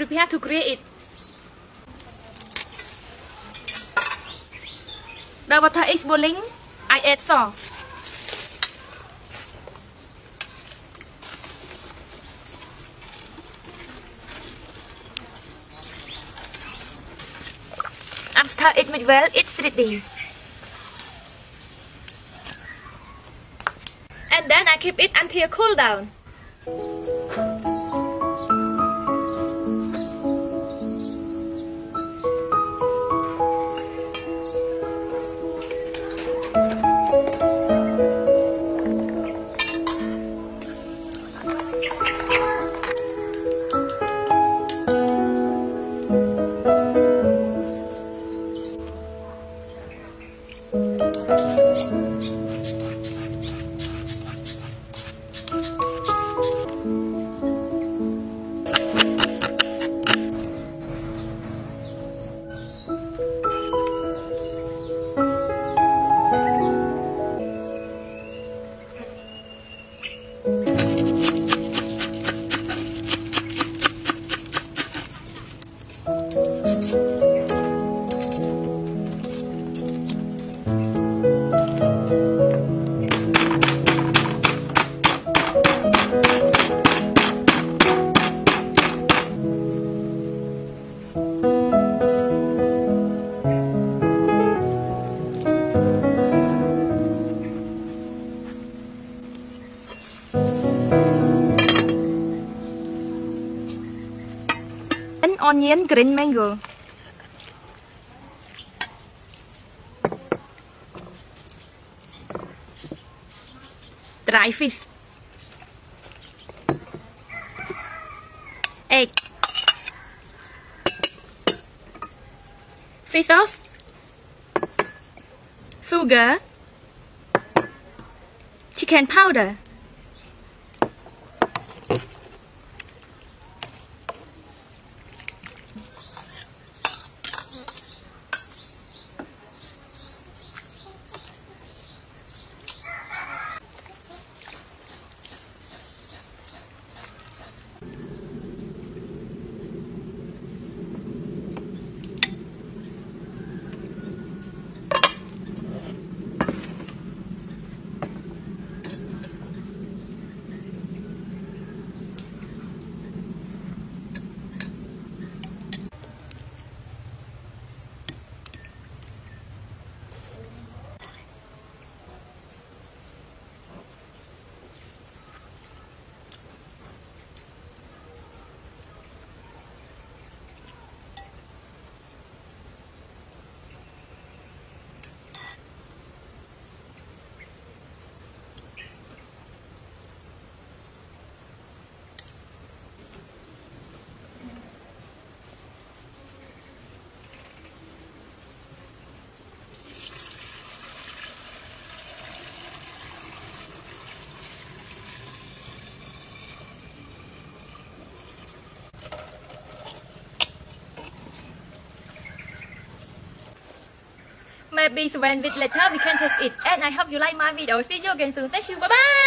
Prepare to create it. The water is boiling. I add salt. I After it mixed well, it's ready. And then I keep it until cool down. Onion green mango. Dry fish. Egg. Fish sauce. Sugar. Chicken powder. Maybe when with later we can test it. And I hope you like my video. See you again soon. Thank you. Bye bye.